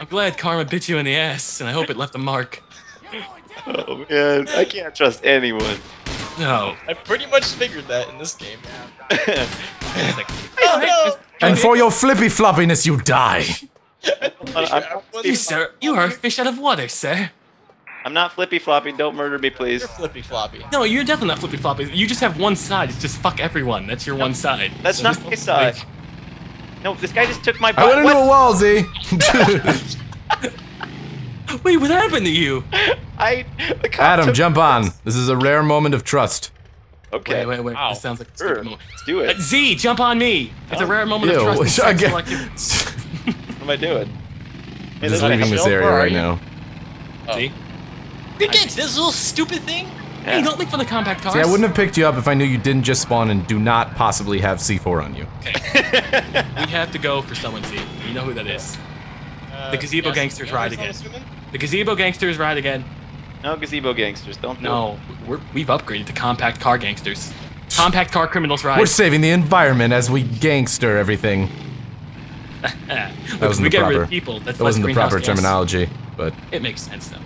I'm glad karma bit you in the ass, and I hope it left a mark. Oh man, I can't trust anyone. No. I pretty much figured that in this game. Oh, hey, oh, And for your flippy floppiness, you die. You, sir, you are a fish out of water, sir. I'm not flippy floppy. Don't murder me, please. You're flippy floppy. No, you're definitely not flippy floppy. You just have one side. It's just fuck everyone. That's your one side. That's So not my side. No, this guy just took my butt. I went into a wall, Z. Wait, what happened to you? I. The cop Adam, jump on. This is a rare moment of trust. Okay. Wait, wait, wait. Ow. This sounds like a Sure. stupid moment. Let's do Uh, it. Z, jump on me. It's a rare moment Ew, of trust. and again. What am I doing? Hey, Just leaving this area right now. you. Z? You get into this little stupid thing? Hey, don't look for the compact cars. See, I wouldn't have picked you up if I knew you didn't just spawn and do not possibly have C4 on you. We have to go for someone, Z. You know who that is. Uh, The gazebo yes, gangsters ride again. The gazebo gangsters ride again. No gazebo gangsters. Don't. do. No, we're, we've upgraded to compact car gangsters. Compact car criminals ride. We're saving the environment as we gangster everything. that wasn't we the get rid proper- of people. That's That wasn't the proper gas. terminology, but It makes sense though.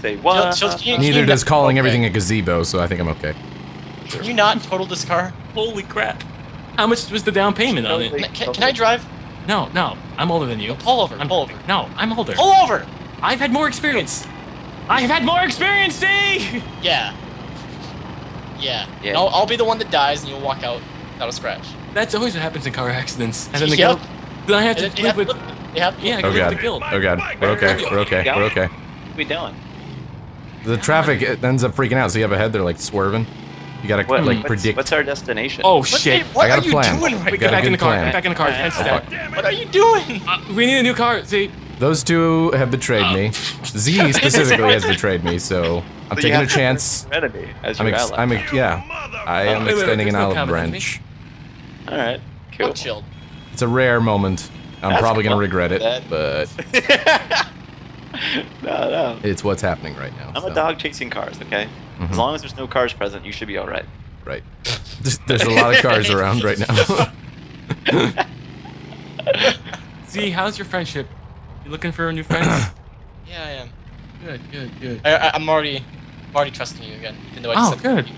Say what? Shield, Shield, can you- neither does calling okay. everything a gazebo, so I think I'm okay. Can you not total this car? Holy crap! How much was the down payment on Can, it? I- can, can I drive? No, no, I'm older than you. Pull over, I'm pull over. No, I'm older. Pull over! I've had more experience. I have had more experience, Z. Yeah. Yeah. Yeah. No, I'll be the one that dies and you'll walk out without a scratch. That's always what happens in car accidents. And then the Yep. guild. Then I have And to then they have live to with. Oh, live- they have to Yeah, live- Oh Go to god. the guild. Oh god. We're okay. We're okay. We're okay. What are we doing? The traffic it ends up freaking out, so you have a head, they're like swerving. You gotta What? like what's, predict. What's our destination? Oh What, shit! what I got are a you plan. doing We right Get a back in the car. plan. Get back in the car. Alright, Fence alright. What are you doing? Uh, we need a new car. See. Those two have betrayed me. Z specifically has betrayed me, so I'm So taking a chance. enemy as I'm, ex- ally. I'm ex- yeah. I am Wait, wait, wait, extending an there's no olive branch. All right. Cool. Fuck Shield. It's a rare moment. I'm That's probably gonna regret it, That- but no, no. it's what's happening right now. I'm so, a dog chasing cars. Okay. Mhm. As long as there's no cars present, you should be all right. Right. There's, there's a lot of cars around right now. Z, how's your friendship? You looking for a new friend? Yeah, I am. good, good, good. I, I, I'm already, I'm already trusting you again. Even though I Oh, just good.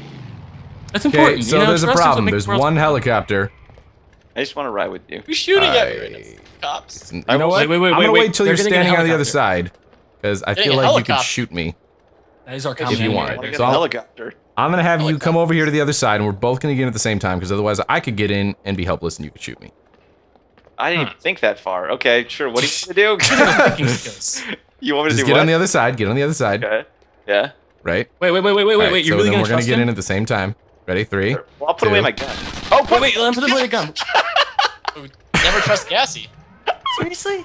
That's Okay, important. so you know, there's a trust is what problem. There's the world- one helicopter. I just want to ride with you. Who's shooting at me I- right now? Cops. You I know what? Wait, wait, wait, I'm wait, gonna wait. wait till you're standing on the other side, because I feel a like you could shoot me. That is our If you want. enemy I right to there. get So- a helicopter. I'm gonna have you come over here to the other side, and we're both gonna get in at the same time, because otherwise I could get in and be helpless, and you could shoot me. I didn't even think that far. Okay, sure. What are you gonna do? You want me to Just do get what? on the other side. Get on the other side. Okay. Yeah. Right. Wait, wait, wait, wait, wait, wait, Alright, wait. You're really then gonna we're gonna get him? in at the same time. Ready? Three. Well, I'll put away my gun. Oh, Wait, wait, let him put the gun. Never trust Gassy. Seriously?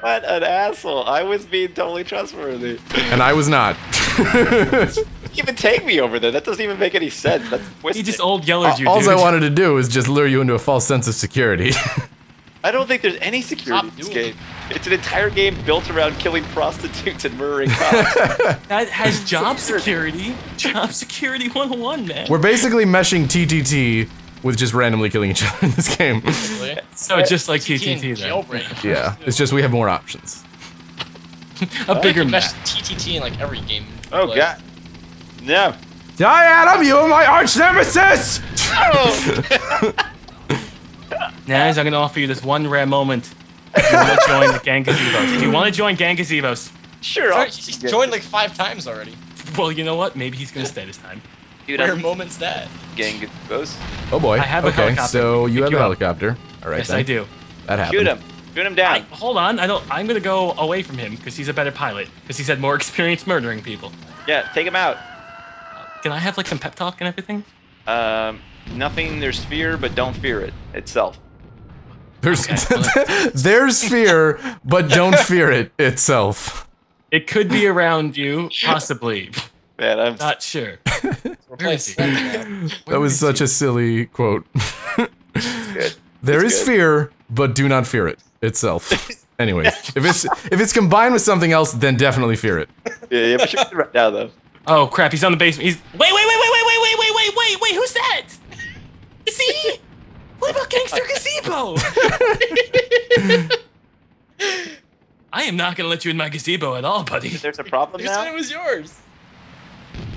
What an asshole! I was being totally trustworthy. And I was not. Even take me over there. That doesn't even make any sense. That's He just old yellered you, All. I wanted to do is just lure you into a false sense of security. I don't think there's any security in this doing game. It's an entire game built around killing prostitutes and murdering cops. That has job security. Job security 101, man. we're basically meshing TTT with just randomly killing each other in this game. Really? so just like TTT then. Jailbreak. yeah, it's just we have more options. A bigger mesh mess. TTT in like every game. oh play. god. No. Hi, Adam, you are my arch nemesis! Now I'm gonna offer you this one rare moment. If you want to join the Gang Gazebos. If you want to join Gang Gazebos, Sure. Sorry, I'll He's joined like five times already. well, you know what? Maybe he's gonna stay this time. Dude, Rare I'm moment's that. gang ghost. Oh boy. I have a okay, helicopter. so you Pick have you a helicopter. All right, yes, then. I do. That happened. Shoot him. Shoot him I, down. hold on, I don't. I'm gonna go away from him because he's a better pilot. Because he's had more experience murdering people. Yeah, take him out. Can I have like some pep talk and everything? Um, nothing. There's fear, but don't fear it itself. There's, Okay, there's fear, but don't fear it itself. It could be around you, possibly. Man, I'm. Not sure. We're Where playing is he? Slender now. That was such a silly quote. good. There It's is good. fear, but do not fear it itself. Anyway, if it's if it's combined with something else, then definitely fear it. Yeah, yeah, but shoot him right now though. Oh crap! He's on the basement. He's wait, wait, wait, wait, wait, wait, wait, wait, wait, wait, wait. Who's that? Is he? What about Gangster Gazebo? gazebo. I am not gonna let you in my gazebo at all, buddy. There's a problem You said it was yours.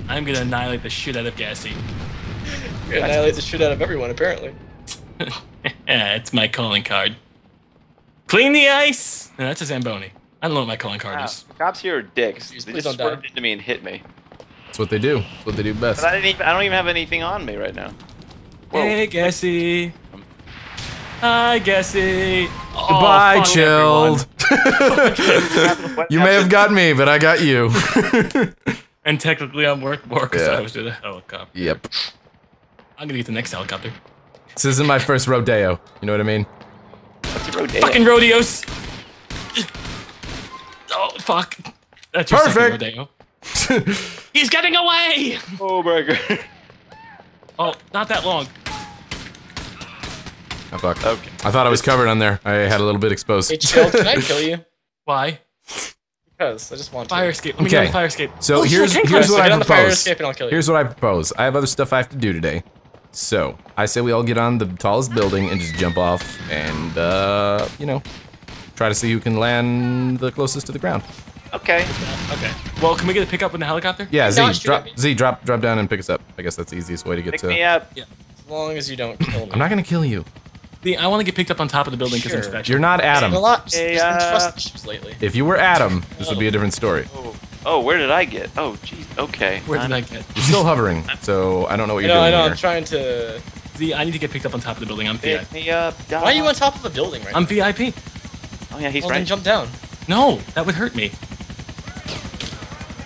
I'm gonna annihilate the shit out of Gassy. Annihilate the shit out of everyone, apparently. yeah, it's my calling card. Clean the ice. No, that's a Zamboni. I don't know what my calling card Wow, is. Cops here are dicks. Please They don't just die. swerved into me and hit me. That's what they do. That's what they do best. But I didn't even, I don't even have anything on me right now. Whoa. Hey, Gassy. Hi, Gassy. Oh, Goodbye, fuck chilled. You may have got me, but I got you. Everyone. And technically, I'm worth more because Yeah. I was doing a helicopter. yep. I'm gonna get the next helicopter. This isn't my first rodeo. You know what I mean? What's the rodeo? Fucking rodeos. Oh fuck. That's your Perfect. second rodeo. He's getting away. Oh my god. Oh, not that long. Oh, fuck. Okay. I thought I was covered on there. I had a little bit exposed. Hey, chill. Can I kill you? Why? Because I just want to. Fire escape. Let me go Okay. to fire escape. So Oh, here's tank here's cars. what Get I on the fire propose. escape and I'll kill you. Here's what I propose. I have other stuff I have to do today. So I say we all get on the tallest building and just jump off and uh, you know, try to see who can land the closest to the ground. Okay. Okay. Well, can we get a pickup in the helicopter? Yeah, Z, Not drop. Z, drop drop down and pick us up. I guess that's the easiest way to get Pick to. me up. Yeah. As long as you don't kill me. I'm not gonna kill you. The, I want to get picked up on top of the building because I'm Sure. special. You're not Adam. a lot. Hey, There's been uh, trust issues lately. If you were Adam, this would be a different story. Oh. oh, where did I get? Oh, jeez. Okay. Where did I'm- I get? You're still hovering, so I don't know what I you're know, I doing know. here. I'm trying to. The, I need to get picked up on top of the building. I'm VIP. Pick me up. Why are you on top of a building right I'm now? VIP. Oh yeah, he's Well, then right. jump down. No, that would hurt me.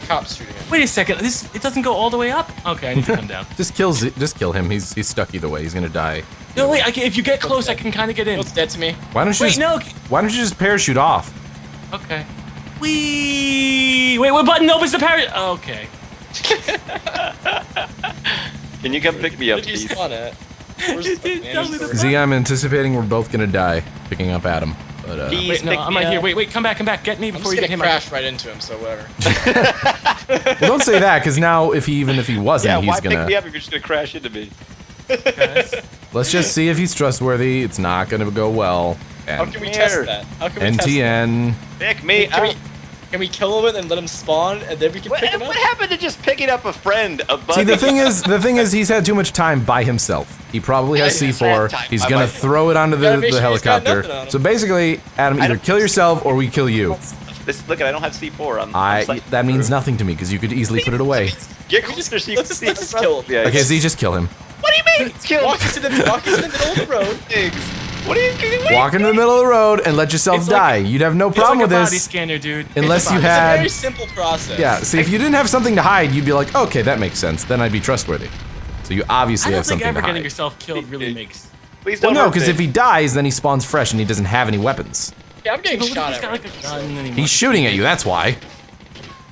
Cops shooting at me. Wait a second. This it doesn't go all the way up. Okay, I need to come down. Just kill Z, just kill him. He's he's stuck either way. He's gonna die. No, wait. I can, if you get close, I can kind of get in. It's dead to me. Why don't you Wait, just, no. Why don't you just parachute off? Okay. Wee. Wait, what button opens the parachute? Okay. Can you come pick me up, Where you please? spawn at? Where's the fucking Tell me the manager? Z, I'm anticipating we're both gonna die picking up Adam. But uh, Please Wait, no, I'm me right here. Wait, wait. Come back, come back. Get me I'm before just you get him. crash right into him, so whatever. well, don't say that, because now if he even if he wasn't, Yeah, he's why pick gonna. me up if you're just gonna crash into me? Let's just see if he's trustworthy. It's not gonna go well. How can we test that? How can we test that? NTN. Pick me Can we, can we kill him and let him spawn, and then we can What, pick him up? what happened to just picking up a friend, a buddy? See, the thing is, the thing is, he's had too much time by himself. He probably has Yeah, C4. He's gonna myself. throw it onto the, the sure helicopter. nothing. So basically, Adam, either kill yourself or we kill you. This, look, I don't have C4. I'm, I. I'm psyched That means nothing to me because you could easily put it away. Get closer so you let's can see let's just kill him. Yeah, Okay, Z, just kill him. What do you mean? Kill Walk into the walk into the middle of the road. things. What are you doing? Walk into the middle of the road and let yourself It's die. like- You'd have no problem like a with body this. scanner, dude. It's Unless a you body It's a had- very simple process. Yeah, see, if you didn't have something to hide, you'd be like, okay, that makes sense. Then I'd be trustworthy. So you obviously have something. I obviously don't have think something ever to getting yourself killed really makes. Please Well, don't. no, because if he dies, then he spawns fresh and he doesn't have any weapons. Yeah, I'm getting But shot he's at. got Right like a gun so- and he He's shooting at you, that's why.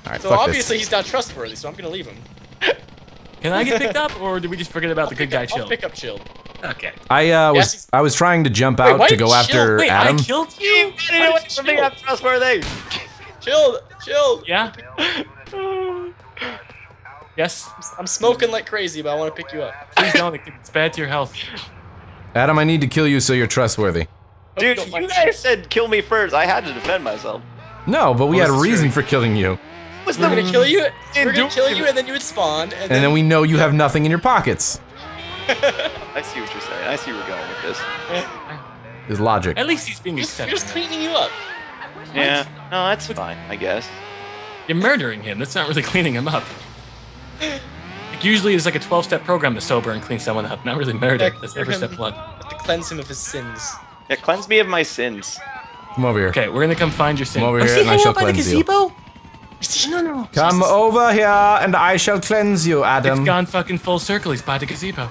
Alright, So fuck obviously this. he's not trustworthy, so I'm gonna leave him. Can I get picked up, or did we just forget about the good guy I'll chill? pick up chill. Okay. I uh, Yes, was he's- I was trying to jump out why to go you after shield? Wait, Adam. I killed you? You didn't know what for me. I'm trustworthy. Chill, chill. Yeah. Yes. I'm smoking like crazy, but I want to pick you up. Please don't. It's bad to your health. Adam, I need to kill you so you're trustworthy. Dude, you guys said kill me first. I had to defend myself. No, but we Oh, had a reason true. for killing you. What's We're gonna kill you. Mm. Didn't We're gonna kill you, and then you would spawn, and, And then we know you have nothing in your pockets. I see what you're saying. I see where you're going with this. Is logic. At least he's being We're accepted. just cleaning you up. Yeah. No, that's fine. I guess. You're murdering him. That's not really cleaning him up. Like usually it's like a 12-step program to sober and clean someone up, not really murder. That's for never him. step one. Have to cleanse him of his sins. Yeah, cleanse me of my sins. Come over here. Okay, we're gonna come find your sin. Come over Oh, here see and I hanging shall out by the cleanse you. Gazebo? No, no. Come Jesus. over here and I shall cleanse you, It's Adam. gone fucking full circle. He's by the gazebo.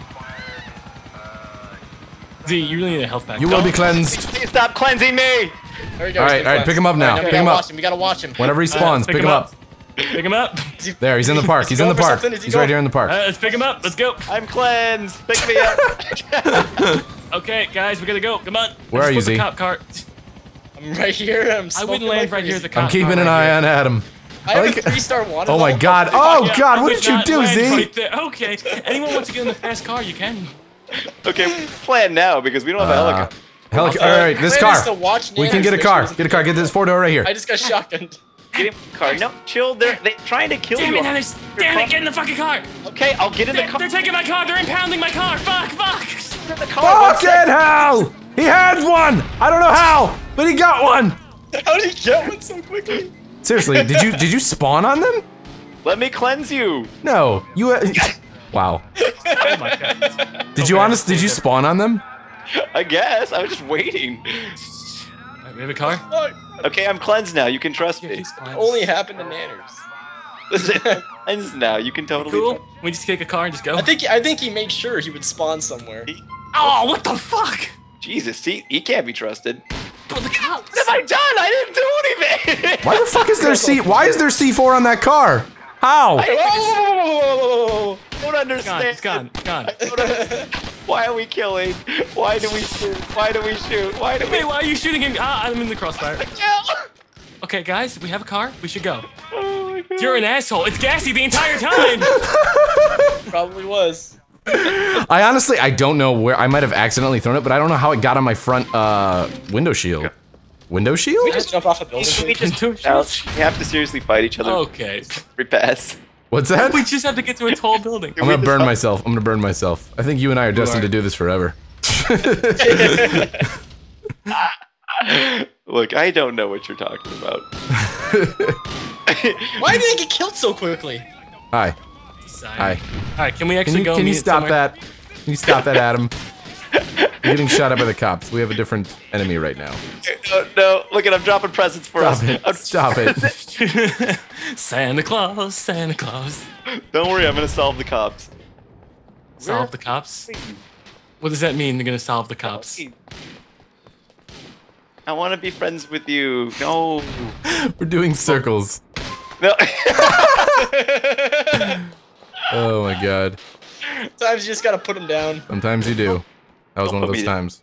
Z, you really need a health pack. You will be cleansed. Please stop cleansing me. There we go. All he's right, been all right, pick him up now. All right, Pick him up. him. We gotta watch him. Whenever he spawns, pick pick him him up. up. Pick him up. There, he's in the park. He's in the park. he He's going- right here in the park. Uh, let's pick him up. Let's go. I'm cleansed. Pick me up. Okay, guys, we gotta go. Come on. Where I are you, Z? the cop car. I'm right here. I'm I wouldn't land like right here the cop I'm keeping an right eye here. on Adam. I have like- a three-star wanted. Oh my god. Oh Yeah, god, what did you not do, land Z? Right there. Okay. Anyone wants to get in the fast car, you can. okay, plan now because we don't have a Uh, helicopter. Helic- all right, this car. watch We can get a car. Get a car. Get this four door right here. I just got shotgunned. Get in the car. No, chill. They're they trying to kill Damn you. it, Damn it, get in the fucking car! Okay, I'll get in the car. they're taking my car! They're impounding my car! Fuck, fuck! Get in the car. Fucking hell! He had one. I don't know how, but he got one. How did he get one so quickly? Seriously, did you did you spawn on them? Let me cleanse you. No, you. Uh, wow. Oh my god. Did you Okay. honest? Did you spawn on them? I guess. I was just waiting. Alright, we have a car? Okay, I'm cleansed now. You can trust Yeah, me. Only happened to Nanners. Listen, I'm cleansed now. You can totally. Cool. We just take a car and just go. I think I think he made sure he would spawn somewhere. Oh, what the fuck? Jesus, he, he can't be trusted. What the cops? What have I done? I didn't do anything. Why the fuck is there C? Why is there C4 on that car? How? I Whoa! don't understand. it's gone, it's gone. I don't. Why are we killing? Why do we shoot? Why do we shoot? Why do we Wait, why are you shooting him? Ah, I'm in the crossfire. Okay, guys, we have a car. We should go. Oh my god. You're an asshole. It's gassy the entire time. Probably was. I honestly, I don't know where. I might have accidentally thrown it, but I don't know how it got on my front uh, window shield. Window shield? We just jump off a building. We just Alex, we have to seriously fight each other. okay. Every pass. What's that? We just have to get to a tall building. I'm gonna burn myself. I'm gonna burn myself. I think you and I are destined are. to do this forever. Look, I don't know what you're talking about. Why did he get killed so quickly? Hi. Hi. All right, can we Can actually you go? can you stop somewhere? that? Can you stop that, Adam? You're getting shot at by the cops. We have a different enemy right now. no, no, look at I'm dropping presents for Stop us. it. I'm- Stop it. Santa Claus, Santa Claus. Don't worry, I'm gonna solve the cops. Solve the cops. What does that mean? They're gonna solve the cops. I want to be friends with you. No, We're doing circles. no. Oh my god. Sometimes you just gotta put them down. Sometimes you do. That was one of those times.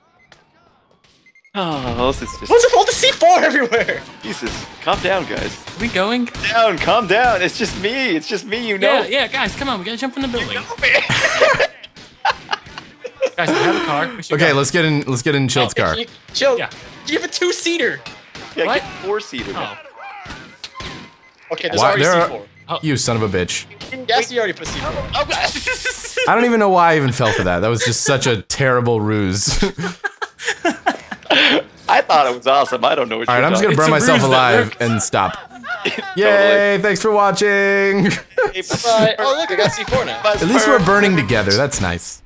oh, this is just What's with all the C4 everywhere? Jesus. Calm down, guys. Are we going? Down, calm down. It's just me. It's just me. You know. Yeah, yeah, guys, come on, we gotta jump from the building. Guys, we have a car. Okay, go. let's get in. Let's get in Chilt's oh, car. You, chill. Yeah. You have a two-seater. Yeah, What? get four seater. Oh, Okay, there's Why- already there are- C4. You son of a bitch. Yes, you already put C4. Oh, God. I don't even know why I even fell for that. That was just such a terrible ruse. I thought it was awesome. I don't know what All right, you're I'm just gonna burn myself alive worked. and stop. talking Yay! Thanks for watching. Totally. Bye. Oh, look, I got C4 now. At least we're burning together. That's nice.